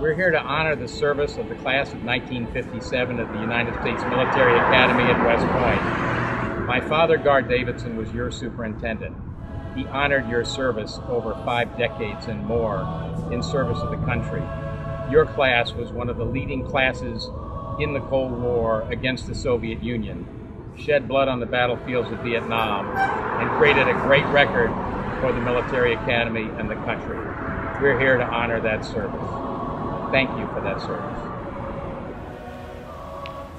We're here to honor the service of the class of 1957 at the United States Military Academy at West Point. My father, Gar Davidson, was your superintendent. He honored your service over five decades and more in service of the country. Your class was one of the leading classes in the Cold War against the Soviet Union, shed blood on the battlefields of Vietnam, and created a great record for the military academy and the country. We're here to honor that service. Thank you for that service.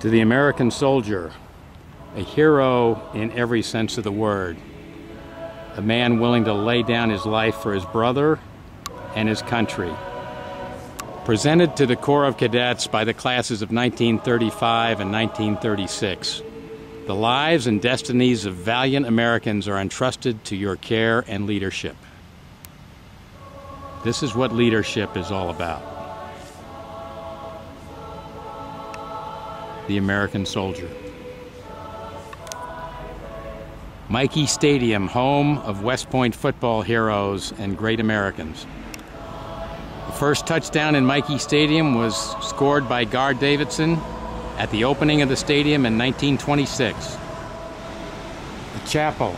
To the American soldier, a hero in every sense of the word, a man willing to lay down his life for his brother and his country. Presented to the Corps of Cadets by the classes of 1935 and 1936. The lives and destinies of valiant Americans are entrusted to your care and leadership. This is what leadership is all about. The American Soldier. Michie Stadium, home of West Point football heroes and great Americans. The first touchdown in Michie Stadium was scored by Gar Davidson at the opening of the stadium in 1926. The chapel.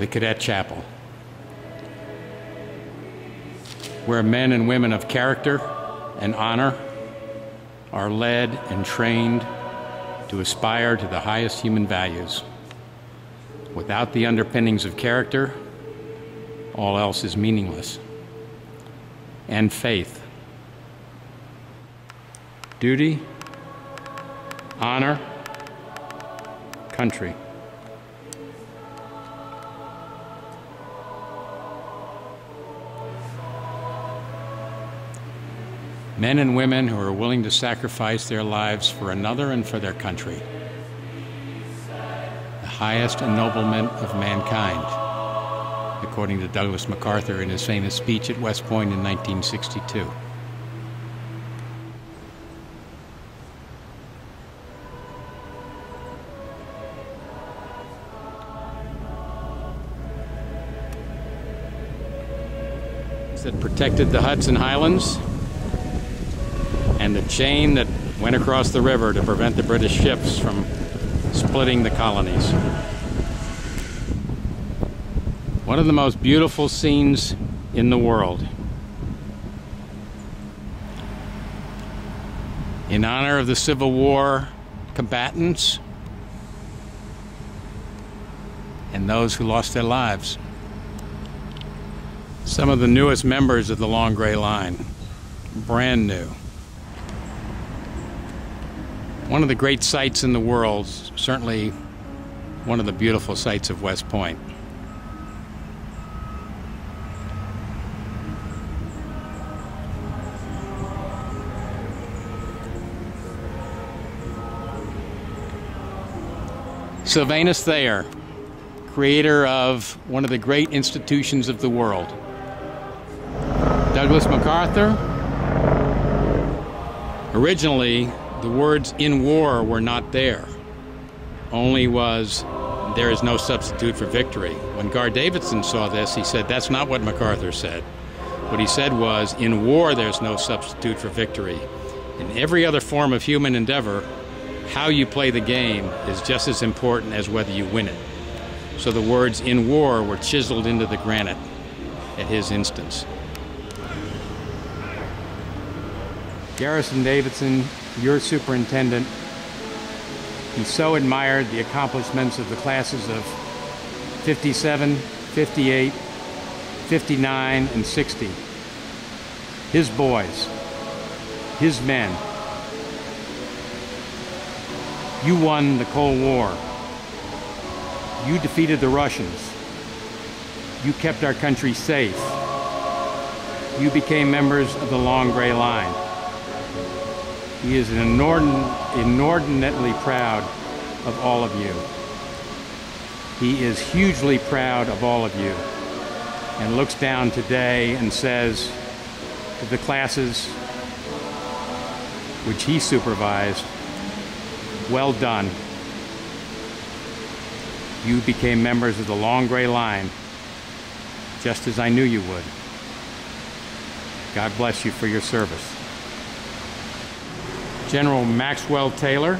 The Cadet Chapel, where men and women of character and honor are led and trained to aspire to the highest human values. Without the underpinnings of character, all else is meaningless. And faith. Duty, honor, country. Men and women who are willing to sacrifice their lives for another and for their country. The highest ennoblement of mankind, according to Douglas MacArthur in his famous speech at West Point in 1962. that protected the Hudson Highlands and the chain that went across the river to prevent the British ships from splitting the colonies. One of the most beautiful scenes in the world. In honor of the Civil War combatants and those who lost their lives. Some of the newest members of the Long Gray Line, brand new. One of the great sights in the world, certainly one of the beautiful sights of West Point. Sylvanus Thayer, creator of one of the great institutions of the world. Douglas MacArthur, originally the words in war were not there. Only was there is no substitute for victory. When Gar Davidson saw this, he said, That's not what MacArthur said. What he said was, In war, there's no substitute for victory. In every other form of human endeavor, how you play the game is just as important as whether you win it. So the words in war were chiseled into the granite at his instance. Garrison Davidson, your superintendent, he so admired the accomplishments of the classes of 57, 58, 59, and 60. His boys, his men. You won the Cold War. You defeated the Russians. You kept our country safe. You became members of the Long Gray Line. He is inordinately proud of all of you. He is hugely proud of all of you and looks down today and says to the classes which he supervised, Well done. You became members of the Long Gray Line, just as I knew you would. God bless you for your service. General Maxwell Taylor,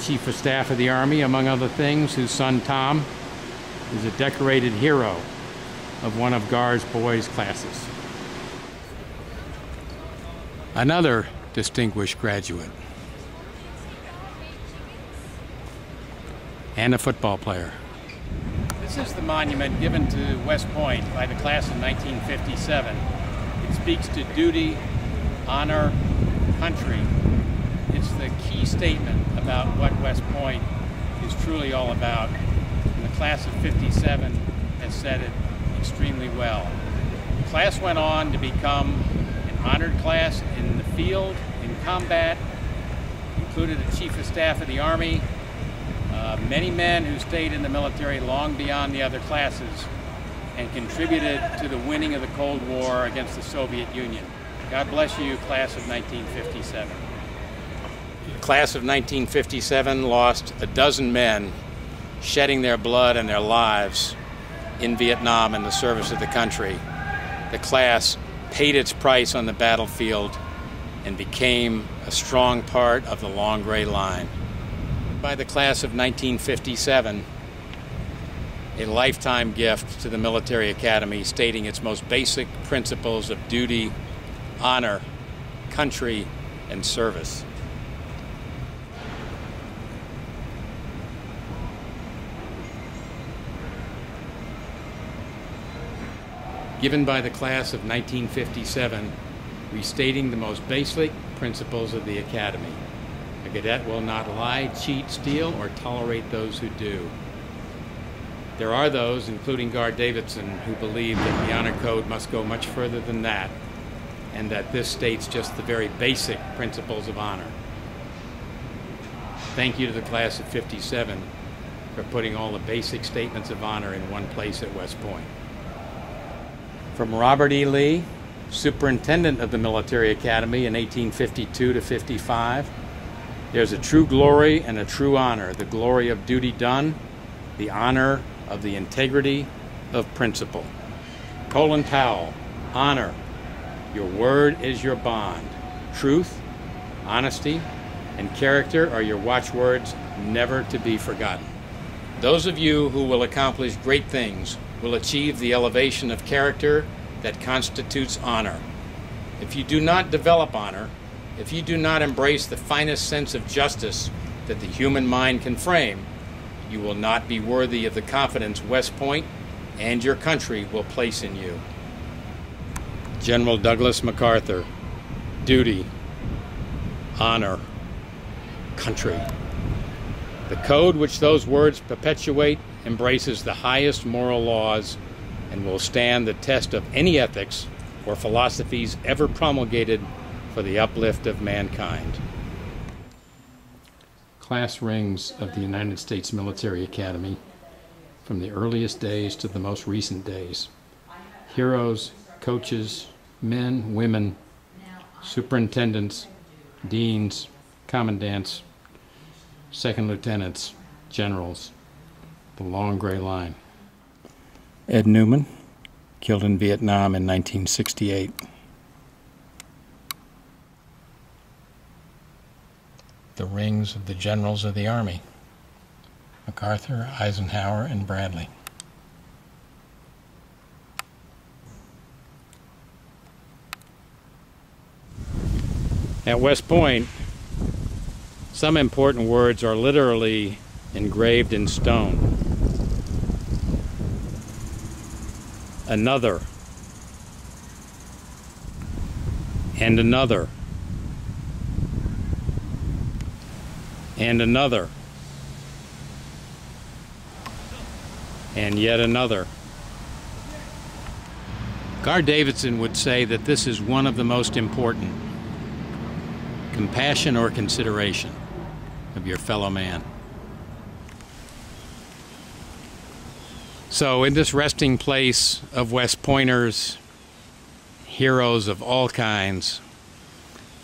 Chief of Staff of the Army, among other things, whose son Tom is a decorated hero of one of Gar's boys' classes. Another distinguished graduate and a football player. This is the monument given to West Point by the class of 1957. It speaks to duty, honor, country. It's the key statement about what West Point is truly all about. And the class of 57 has said it extremely well. The class went on to become an honored class in the field, in combat, included a chief of staff of the Army, uh, many men who stayed in the military long beyond the other classes and contributed to the winning of the Cold War against the Soviet Union. God bless you, class of 1957. The class of 1957 lost a dozen men shedding their blood and their lives in Vietnam in the service of the country. The class paid its price on the battlefield and became a strong part of the Long Gray Line by the class of 1957 a lifetime gift to the military academy stating its most basic principles of duty, honor, country, and service. Given by the class of 1957, restating the most basic principles of the academy. A cadet will not lie, cheat, steal, or tolerate those who do. There are those, including Gar Davidson, who believe that the Honor Code must go much further than that, and that this states just the very basic principles of honor. Thank you to the class of 57 for putting all the basic statements of honor in one place at West Point. From Robert E. Lee, Superintendent of the Military Academy in 1852 to 55, there's a true glory and a true honor the glory of duty done, the honor of the integrity of principle. Colin Powell, honor. Your word is your bond. Truth, honesty, and character are your watchwords never to be forgotten. Those of you who will accomplish great things will achieve the elevation of character that constitutes honor. If you do not develop honor, if you do not embrace the finest sense of justice that the human mind can frame, you will not be worthy of the confidence West Point and your country will place in you. General Douglas MacArthur, duty, honor, country. The code which those words perpetuate embraces the highest moral laws and will stand the test of any ethics or philosophies ever promulgated for the uplift of mankind. Class rings of the United States Military Academy from the earliest days to the most recent days. Heroes, coaches, men, women, superintendents, deans, commandants, second lieutenants, generals, the long gray line. Ed Newman, killed in Vietnam in 1968. The rings of the generals of the Army MacArthur, Eisenhower, and Bradley. At West Point, some important words are literally engraved in stone. another, and another, and another, and yet another. Gar Davidson would say that this is one of the most important compassion or consideration of your fellow man. So, in this resting place of West Pointers, heroes of all kinds,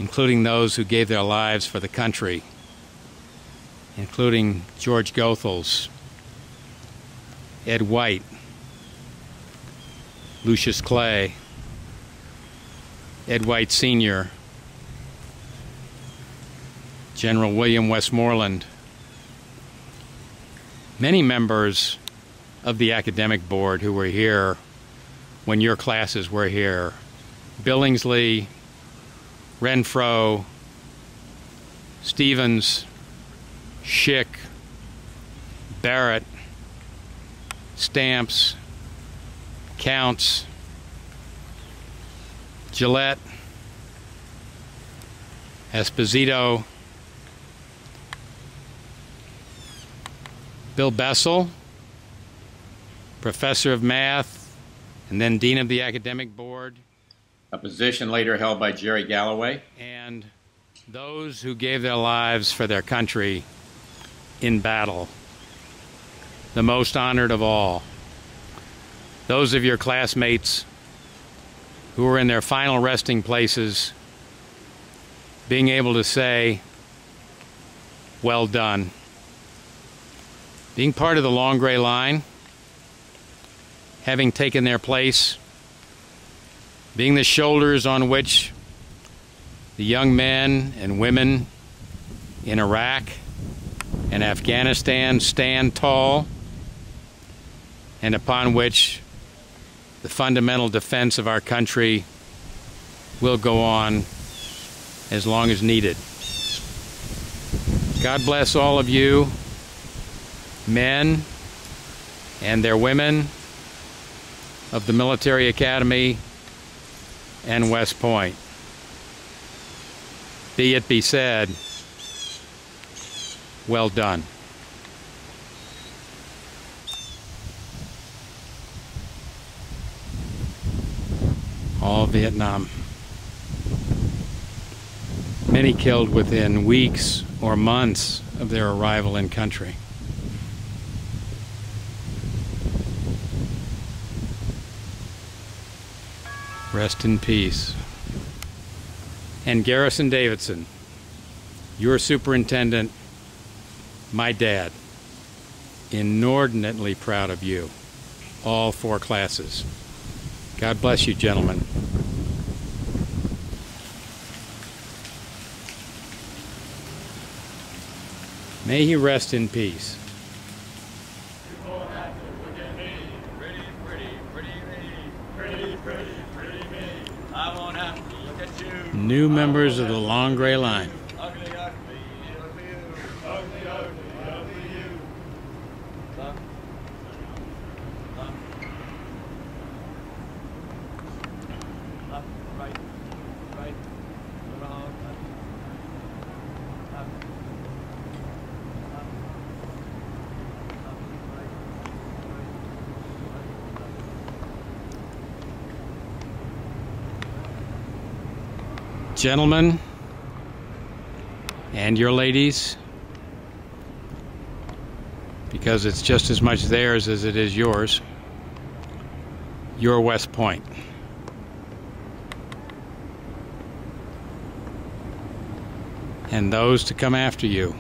including those who gave their lives for the country, including George Goethals, Ed White, Lucius Clay, Ed White Sr., General William Westmoreland, many members of the academic board who were here when your classes were here. Billingsley, Renfro, Stevens, Schick, Barrett, Stamps, Counts, Gillette, Esposito, Bill Bessell, professor of math, and then dean of the academic board. A position later held by Jerry Galloway. And those who gave their lives for their country in battle. The most honored of all. Those of your classmates who are in their final resting places being able to say, well done. Being part of the long gray line, having taken their place, being the shoulders on which the young men and women in Iraq and Afghanistan stand tall, and upon which the fundamental defense of our country will go on as long as needed. God bless all of you, men and their women of the Military Academy and West Point. Be it be said, well done. All Vietnam. Many killed within weeks or months of their arrival in country. Rest in peace. And Garrison Davidson, your superintendent, my dad, inordinately proud of you, all four classes. God bless you, gentlemen. May he rest in peace. New members of the Long Gray Line. Gentlemen, and your ladies, because it's just as much theirs as it is yours, your West And those to come after you,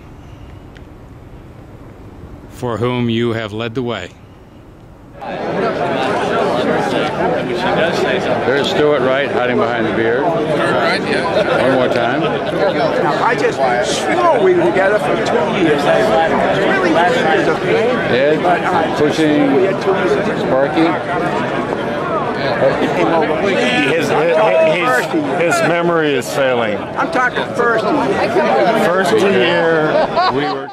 for whom you have led the way. There's Stuart Wright hiding behind the beard. Right, yeah. One more time. I just swore we were together for two years. It's really was a pain. Ed but I pushing we had two years. Sparky. He came over. His, his, his memory is failing. I'm talking first. First year, we were.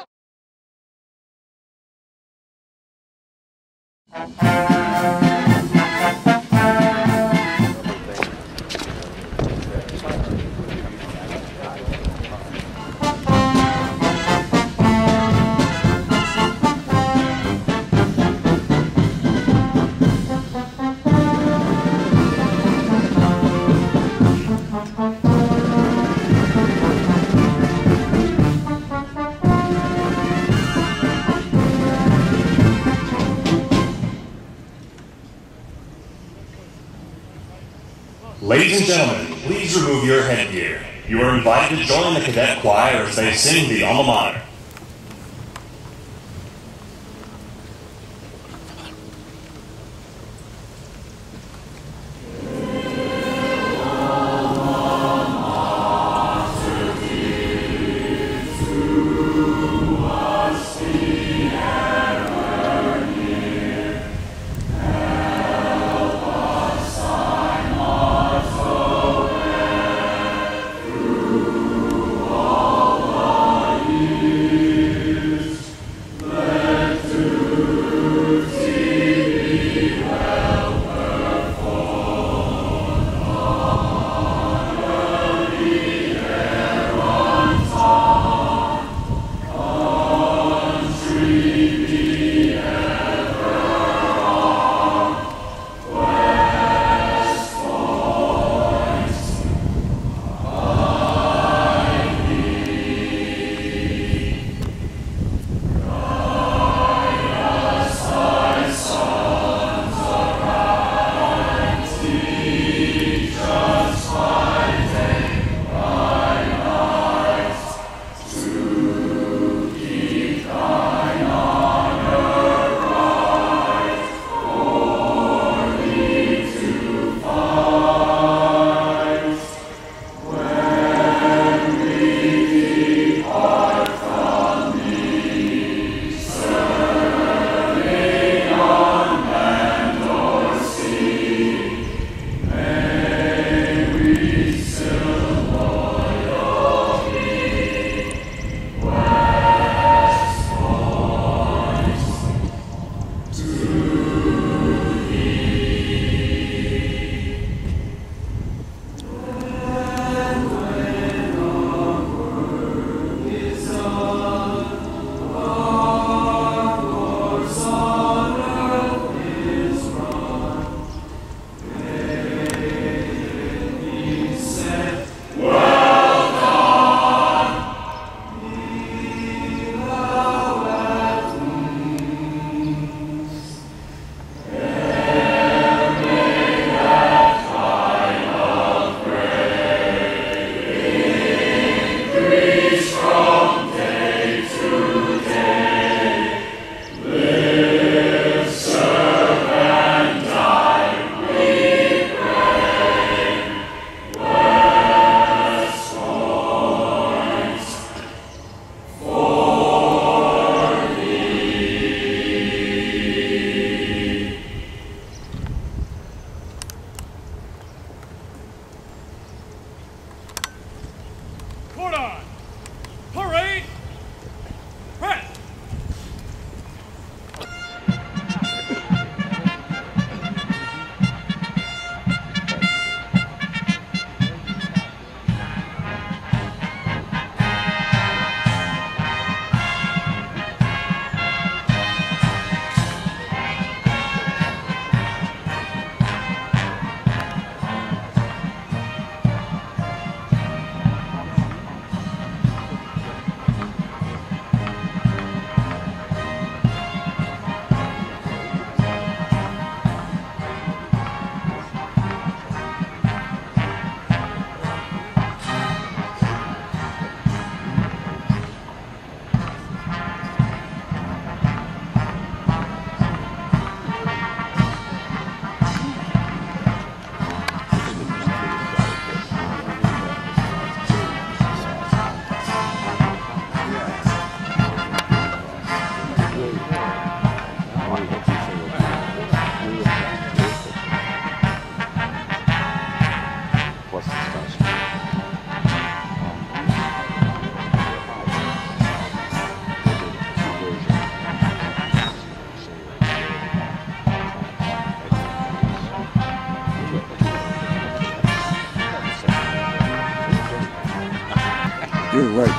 Invited to join the cadet choir as they sing the alma mater.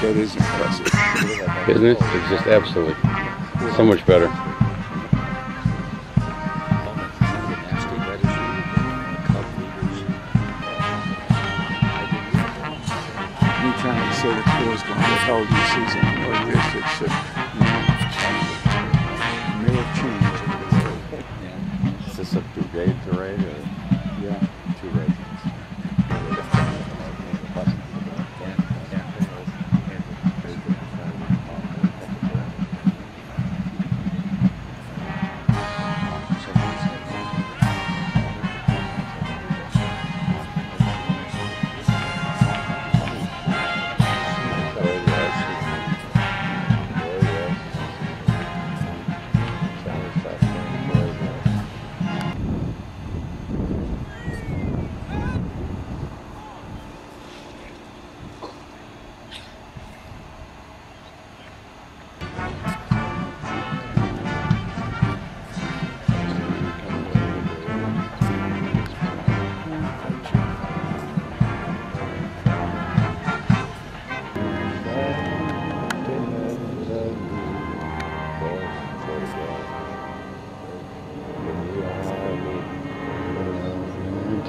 That is impressive. Isn't it? It's just absolutely so much better.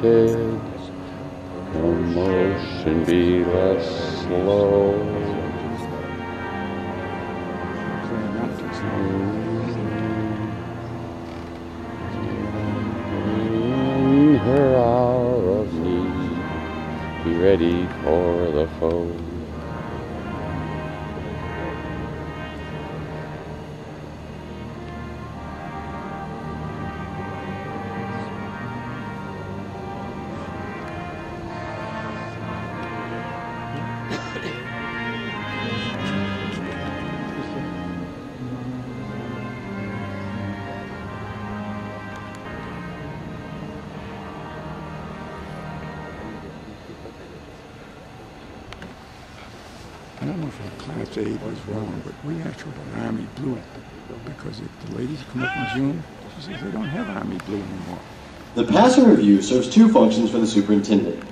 Did I don't know if the Class 8 was wrong, but we actually got Army Blue because if the ladies come up in June, she says they don't have Army Blue anymore. The passing review serves two functions for the superintendent.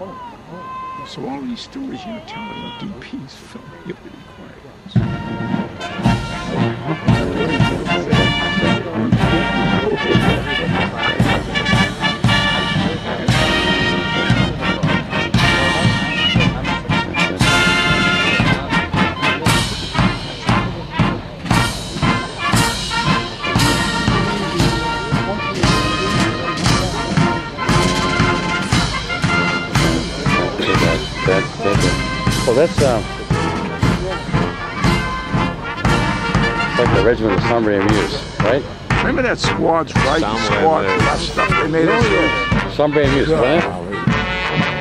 Oh, oh. So all these stories you're telling the DP's felt regiment of Sambre et Meuse, right? Remember that squad's right squad, that stuff they made us do? Sambre et Meuse, right?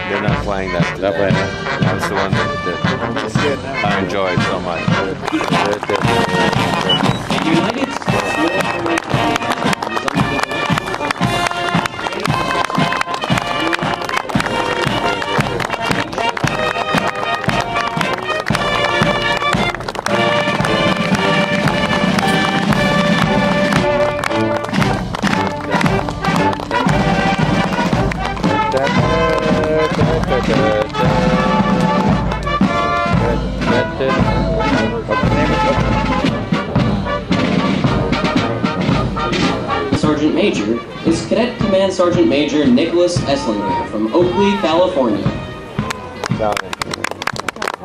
They're not playing that today. Not playing that. That's the one that, that I enjoyed so much. That- that- United Sergeant Major Nicholas Esslinger from Oakley, California.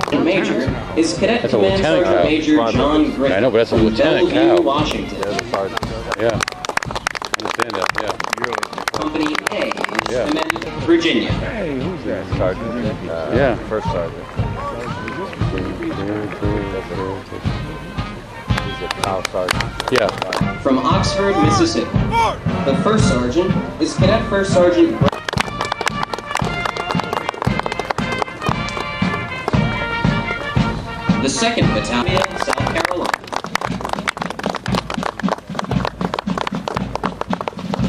Sergeant Major is Cadet That's Command Sergeant cow. Major John Griffin I know, but that's a from lieutenant Bellevue, cow. Washington. Yeah. Understand that, yeah. Company A is Yeah. commanded Virginia. Hey, who's that? Sergeant. Uh, Yeah. First sergeant. He's a cow sergeant. Yeah. From Oxford, Mississippi. The first sergeant is Cadet First Sergeant. The second battalion, South Carolina.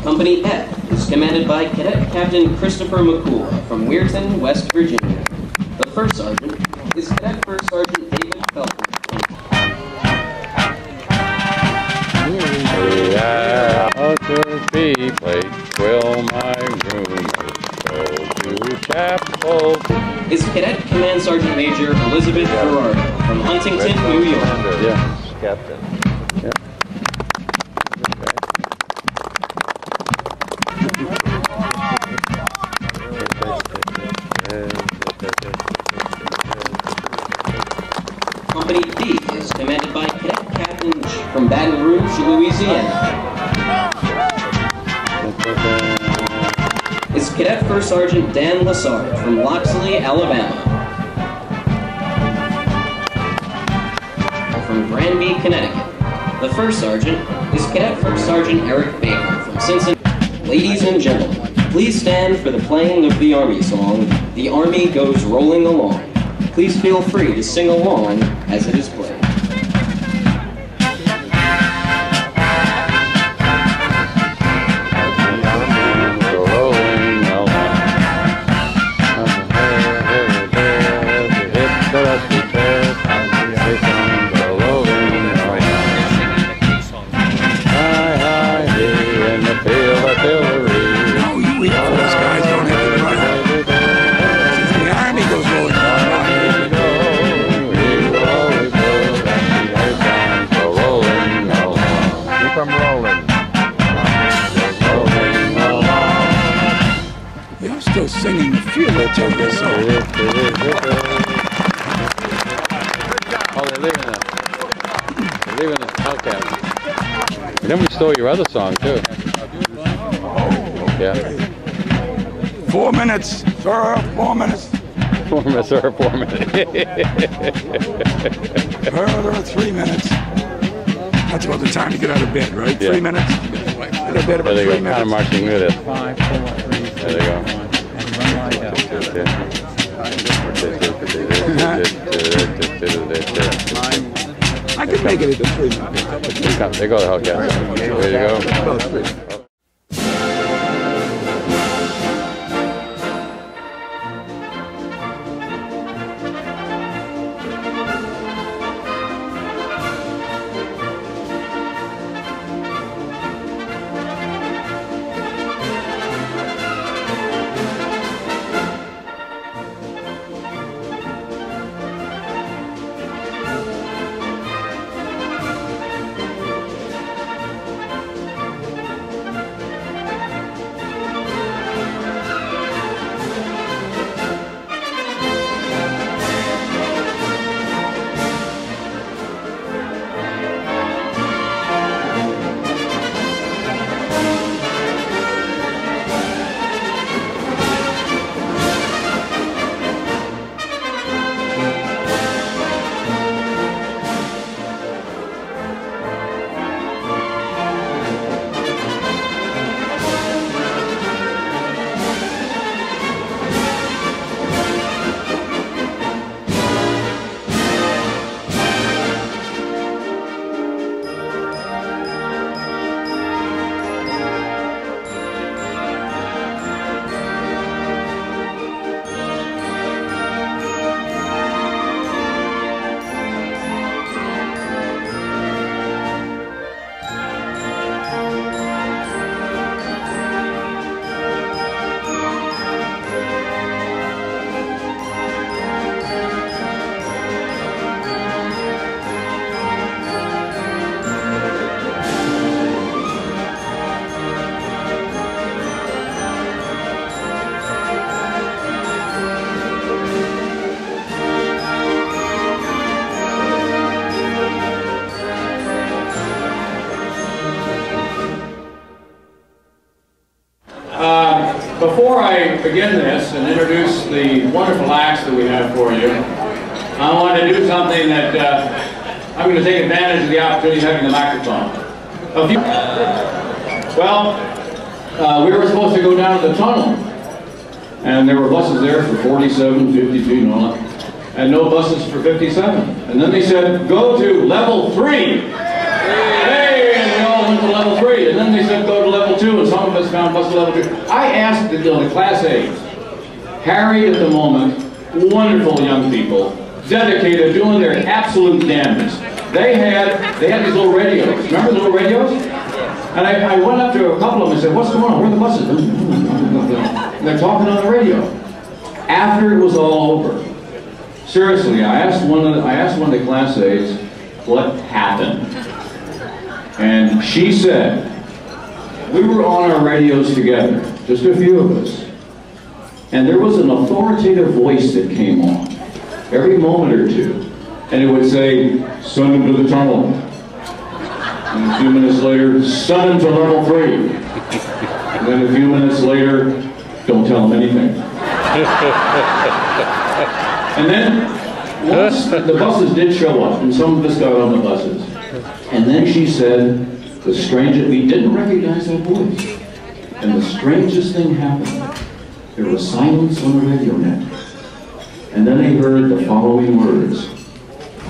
Company F is commanded by Cadet Captain Christopher McCool from Weirton, West Virginia. The first sergeant Louisiana. Is Cadet First Sergeant Dan Lassard from Loxley, Alabama. From Granby, Connecticut. The first sergeant is Cadet First Sergeant Eric Baker from Cincinnati. Ladies and gentlemen, please stand for the playing of the Army song, The Army Goes Rolling Along. Please feel free to sing along as it is Yeah. Four minutes, sir, four minutes. Four minutes or four minutes. Further, three minutes. That's about the time to get out of bed, right? Yeah. Three minutes? Get out of bed about there they three go. Kind of minutes. marching with it. Five, four, three, There they go. and run light out. I can make it into three minutes. There go the Hellcat. There you go. Begin this and introduce the wonderful acts that we have for you, I want to do something that uh, I'm going to take advantage of the opportunity of having the microphone. A few, well, uh, we were supposed to go down to the tunnel, and there were buses there for 47, 52, and all that, and no buses for 57. And then they said, go to level three. Hey, and we all went to level three. And then they said, go to level found. I asked the, the class A's, harried at the moment, wonderful young people, dedicated, doing their absolute damnedest. They had they had these little radios. Remember the little radios? And I, I went up to a couple of them and said, what's going on? Where are the buses? And they're talking on the radio. After it was all over, seriously, I asked one of the, I asked one of the class A's what happened. And she said, we were on our radios together, just a few of us. And there was an authoritative voice that came on every moment or two. And it would say, send him to the tunnel. And a few minutes later, send him to level three. And then a few minutes later, don't tell him anything. and then, once the buses did show up, and some of us got on the buses, and then she said, the strangest, we didn't recognize that voice. And the strangest thing happened. There was silence on the radio net. And then they heard the following words.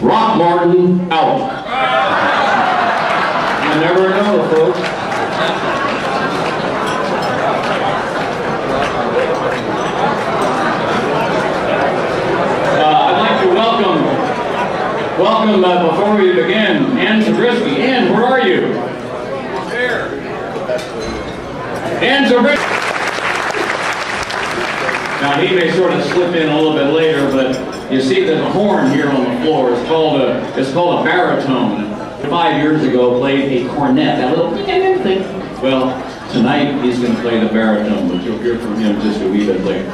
Rock Martin out. You never know, folks. Uh, I'd like to welcome, welcome uh, before we begin, Ann Zabriskie. Ann, where are you? Here. Ann Zabriskie. Now he may sort of slip in a little bit later, but you see there's a horn here on the floor. It's called a it's called a baritone. Five years ago, played a cornet, that little thing. Well, tonight he's going to play the baritone, but you'll hear from him just a wee bit later.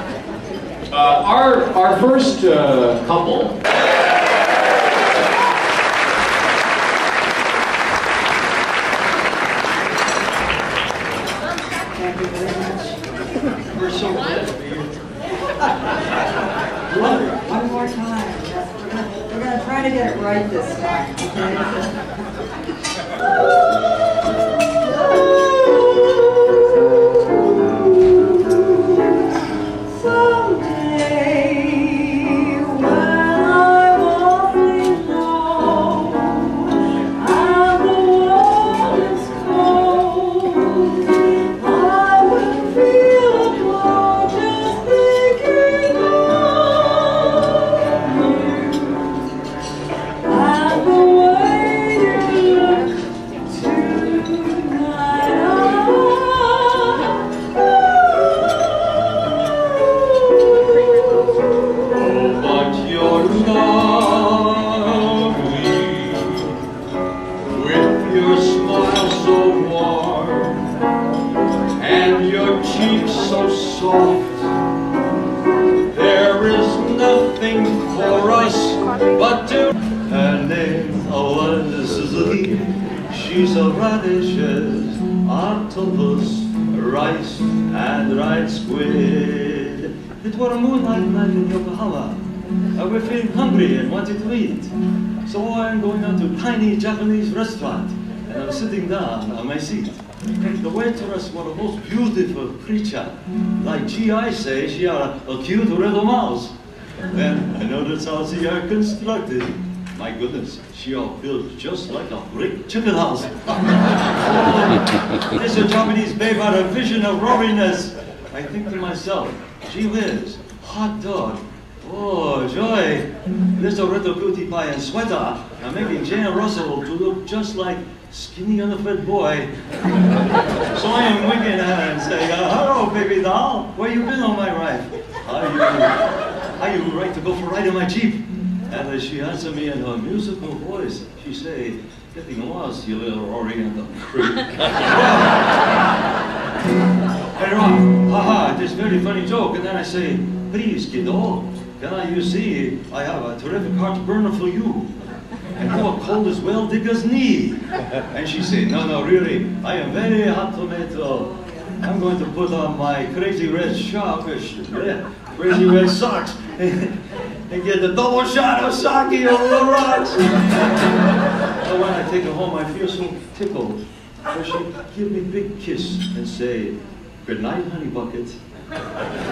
Uh, our our first uh, couple. Thank you very much. We're so glad to be here. One, one more time. We're gonna, we're gonna try to get it right this time, Suzuki. She's a radishes, octopus, rice, and dried squid. It was a moonlight night in Yokohama. Uh, we're feeling hungry and wanted to eat. So I'm going out to a tiny Japanese restaurant and I'm sitting down on my seat. The waitress was a most beautiful creature. Like GI say, she had a, a cute little mouse. Then I noticed how she are constructed. My goodness, she are built just like a brick chicken house. this a Japanese babe had a vision of roariness. I think to myself, she whiz, hot dog. Oh, joy. Little cutie pie and sweater are making Jane Russell to look just like skinny unfed boy. so I am winking at her and saying, uh, hello, baby doll. Where you been all my life? How you, how you right to go for a ride in my Jeep? And as she answered me in her musical voice, she said, getting lost, you little oriental creep. and off, haha, this very funny joke. And then I say, please, kiddo, can I, you see I have a terrific heart burner for you? And you're cold as well, digger's knee. And she said, no, no, really, I am very hot tomato. I'm going to put on my crazy red shark, crazy red socks. and get the double shot of sake over the rocks. and when I take her home, I feel so tickled. So she give me a big kiss and say, good night, honey bucket.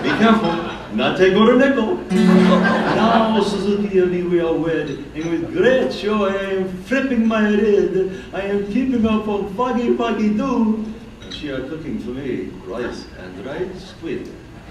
Be careful, not take her a nickel. now, Suzuki and we are wed, and with great joy I am flipping my lid. I am keeping up for foggy foggy do. And she are cooking for me rice and rice squid.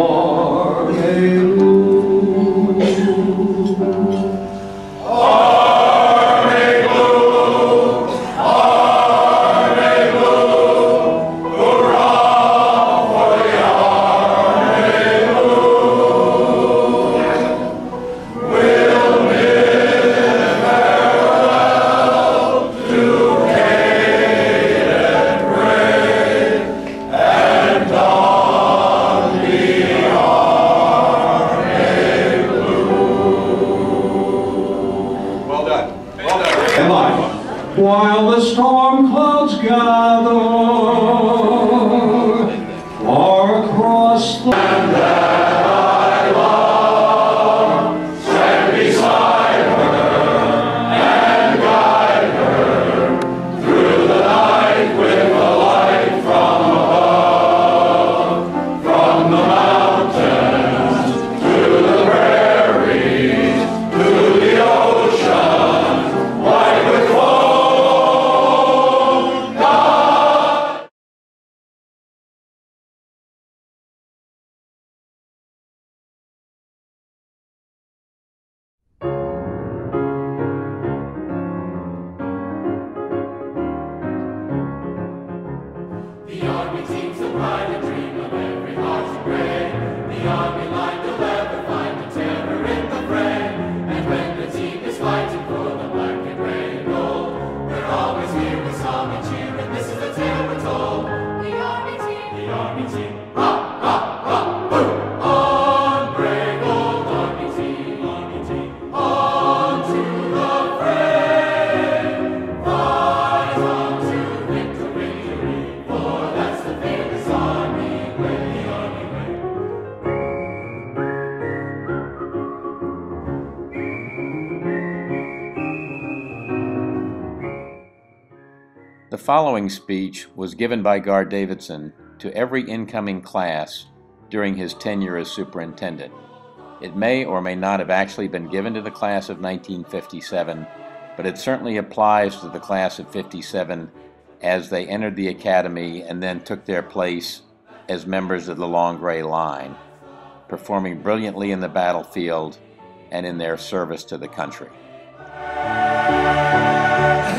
morning. Following speech was given by Gar Davidson to every incoming class during his tenure as superintendent. It may or may not have actually been given to the class of 1957, but it certainly applies to the class of 57 as they entered the academy and then took their place as members of the Long Gray Line, performing brilliantly in the battlefield and in their service to the country.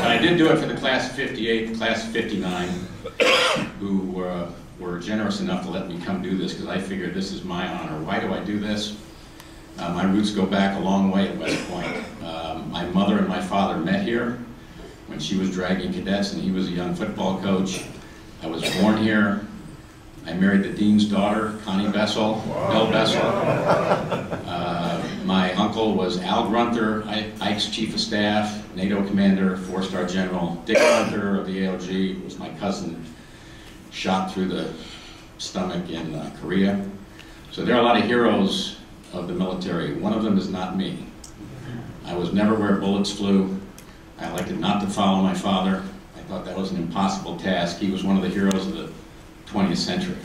I did do it for the class of 58, the class of 59, who were generous enough to let me come do this because I figured this is my honor. Why do I do this? Uh, my roots go back a long way at West Point. Um, my mother and my father met here when she was dragging cadets and he was a young football coach. I was born here. I married the dean's daughter, Connie Bessell, Bill Bessell. Uh, my uncle was Al Gruenther, Ike's chief of staff, NATO commander, four-star general. Dick Gruenther of the ALG was my cousin, shot through the stomach in uh, Korea. So there are a lot of heroes of the military. One of them is not me. I was never where bullets flew. I elected not to follow my father. I thought that was an impossible task. He was one of the heroes of the 20th century.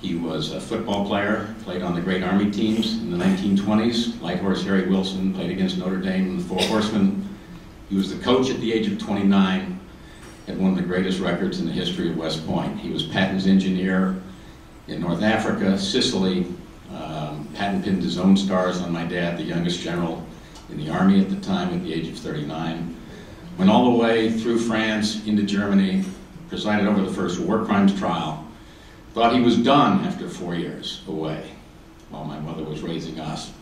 He was a football player, played on the great Army teams in the 1920s. Light Horse Harry Wilson played against Notre Dame in the Four Horsemen. He was the coach at the age of 29, had one of the greatest records in the history of West Point. He was Patton's engineer in North Africa, Sicily. Um, Patton pinned his own stars on my dad, the youngest general in the Army at the time at the age of 39. Went all the way through France into Germany, presided over the first war crimes trial, thought he was done after four years away while my mother was raising us.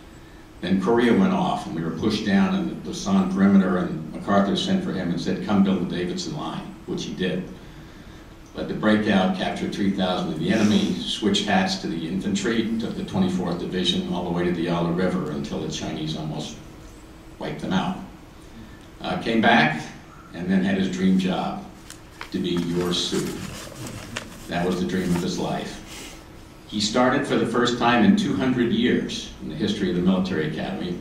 Then Korea went off and we were pushed down in the Pusan perimeter and MacArthur sent for him and said, come build the Davidson line, which he did. Led the breakout, captured 3,000 of the enemy, switched hats to the infantry, took the 24th Division all the way to the Yalu River until the Chinese almost wiped them out. Uh, came back and then had his dream job, to be your Supe. That was the dream of his life. He started for the first time in 200 years in the history of the military academy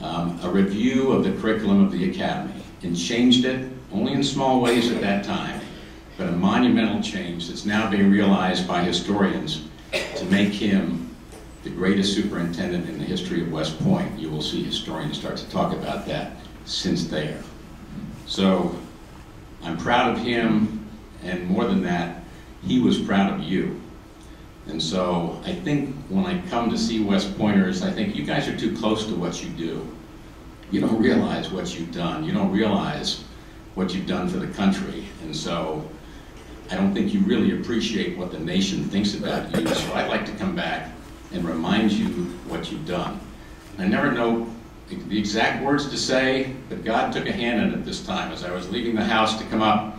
um, a review of the curriculum of the academy and changed it only in small ways at that time, but a monumental change that's now being realized by historians to make him the greatest superintendent in the history of West Point. You will see historians start to talk about that since there. So I'm proud of him, and more than that, he was proud of you. And so I think when I come to see West Pointers, I think you guys are too close to what you do. You don't realize what you've done. You don't realize what you've done for the country. And so I don't think you really appreciate what the nation thinks about you. So I'd like to come back and remind you what you've done. I never know the exact words to say, but God took a hand in it this time. As I was leaving the house to come up,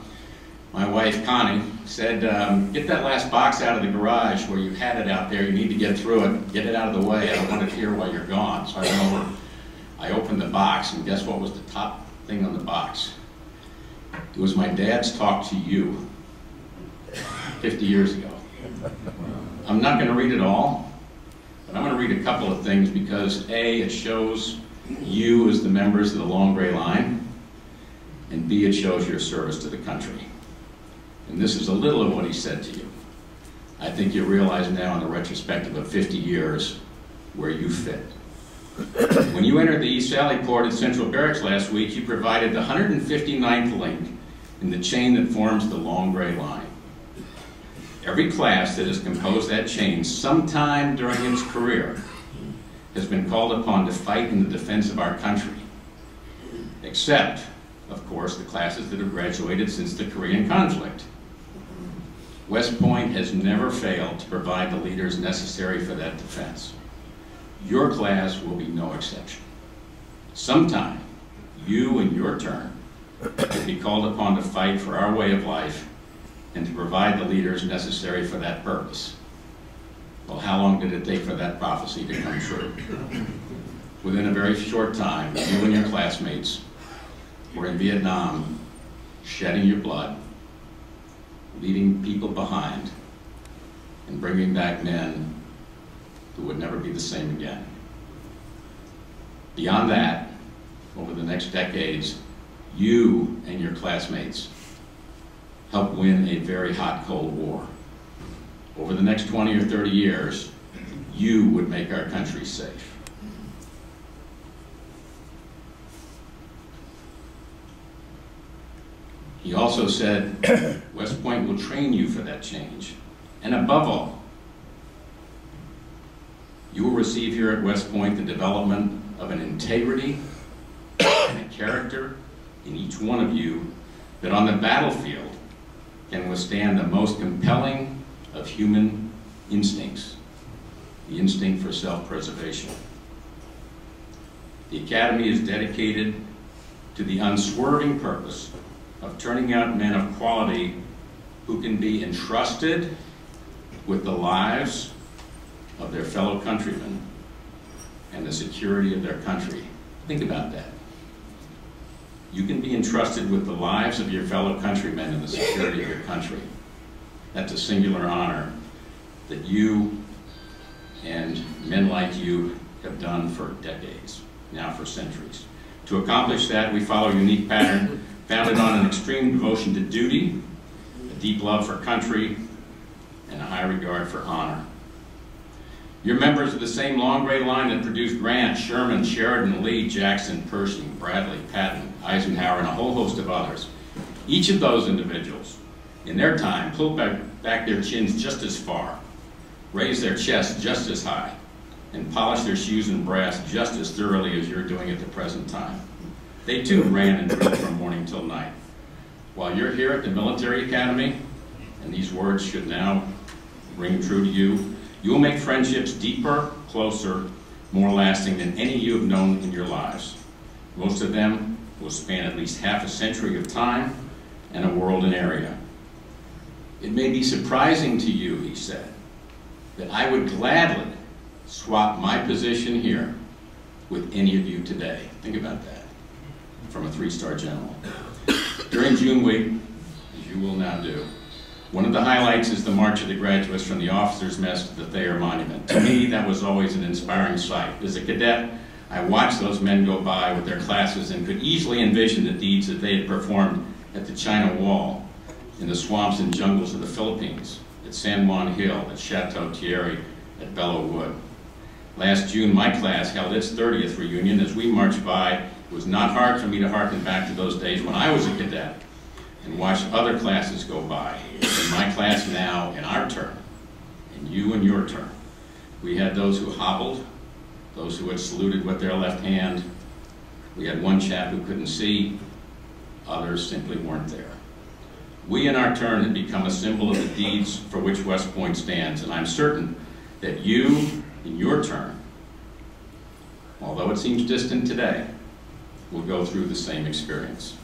my wife Connie said, um, get that last box out of the garage where you had it out there. You need to get through it. Get it out of the way. I don't want it here while you're gone. So I went over, I opened the box, and guess what was the top thing on the box? It was my dad's talk to you 50 years ago. I'm not going to read it all, but I'm going to read a couple of things because A, it shows you as the members of the Long Gray Line, and B, it shows your service to the country. And this is a little of what he said to you. I think you realize now in the retrospective of 50 years where you fit. when you entered the East Sally Port at Central Barracks last week, you provided the 159th link in the chain that forms the Long Gray Line. Every class that has composed that chain sometime during its career has been called upon to fight in the defense of our country, except, of course, the classes that have graduated since the Korean conflict. West Point has never failed to provide the leaders necessary for that defense. Your class will be no exception. Sometime, you in your turn will be called upon to fight for our way of life and to provide the leaders necessary for that purpose. Well, how long did it take for that prophecy to come true? Within a very short time, you and your classmates were in Vietnam, shedding your blood, leaving people behind, and bringing back men who would never be the same again. Beyond that, over the next decades, you and your classmates helped win a very hot Cold War. Over the next 20 or 30 years, you would make our country safe. He also said, West Point will train you for that change. And above all, you will receive here at West Point the development of an integrity and a character in each one of you that on the battlefield can withstand the most compelling of human instincts, the instinct for self-preservation. The Academy is dedicated to the unswerving purpose of turning out men of quality who can be entrusted with the lives of their fellow countrymen and the security of their country. Think about that. You can be entrusted with the lives of your fellow countrymen and the security of your country. That's a singular honor that you and men like you have done for decades, now for centuries. To accomplish that, we follow a unique pattern founded on an extreme devotion to duty, a deep love for country, and a high regard for honor. You're members of the same long gray line that produced Grant, Sherman, Sheridan, Lee, Jackson, Pershing, Bradley, Patton, Eisenhower, and a whole host of others. Each of those individuals, in their time, pulled back, back their chins just as far, raised their chests just as high, and polished their shoes and brass just as thoroughly as you're doing at the present time. They too ran and drilled from morning till night. While you're here at the Military Academy, and these words should now ring true to you, you will make friendships deeper, closer, more lasting than any you have known in your lives. Most of them will span at least half a century of time and a world and area. It may be surprising to you, he said, that I would gladly swap my position here with any of you today. Think about that from a three-star general. During June week, as you will now do, one of the highlights is the march of the graduates from the officers' mess to the Thayer Monument. To me, that was always an inspiring sight. As a cadet, I watched those men go by with their classes and could easily envision the deeds that they had performed at the China Wall, in the swamps and jungles of the Philippines, at San Juan Hill, at Chateau Thierry, at Belleau Wood. Last June, my class held its 30th reunion as we marched by it was not hard for me to harken back to those days when I was a cadet and watch other classes go by. In my class now, in our turn, and you in your turn, we had those who hobbled, those who had saluted with their left hand. We had one chap who couldn't see, others simply weren't there. We in our turn had become a symbol of the deeds for which West Point stands, and I'm certain that you, in your turn, although it seems distant today, will go through the same experience.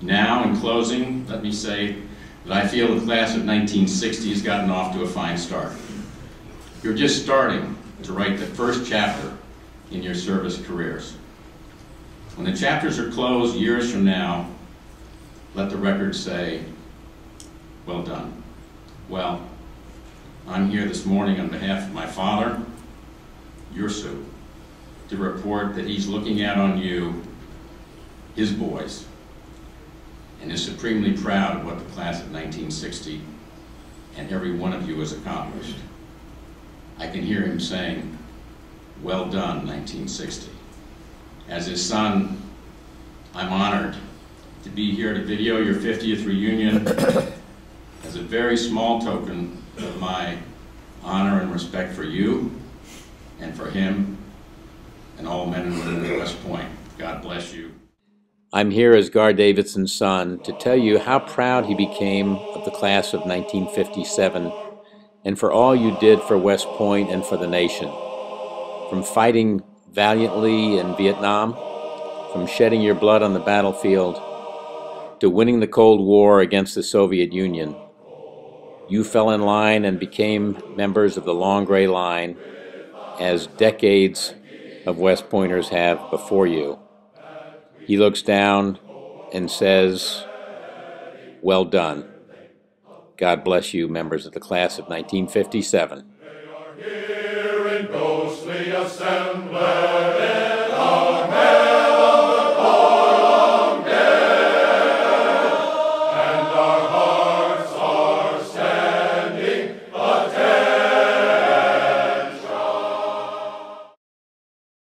Now, in closing, let me say that I feel the class of 1960 has gotten off to a fine start. You're just starting to write the first chapter in your service careers. When the chapters are closed years from now, let the record say, well done. Well, I'm here this morning on behalf of my father, your Supe, to report that he's looking out on you, his boys, and is supremely proud of what the class of 1960 and every one of you has accomplished. I can hear him saying, well done, 1960. As his son, I'm honored to be here to video your 50th reunion as a very small token of my honor and respect for you and for him and all men and women at West Point. God bless you. I'm here as Gar Davidson's son to tell you how proud he became of the class of 1957 and for all you did for West Point and for the nation. From fighting valiantly in Vietnam, from shedding your blood on the battlefield, to winning the Cold War against the Soviet Union. You fell in line and became members of the Long Gray Line as decades of West Pointers have before you. He looks down and says, Well done. God bless you, members of the class of 1957.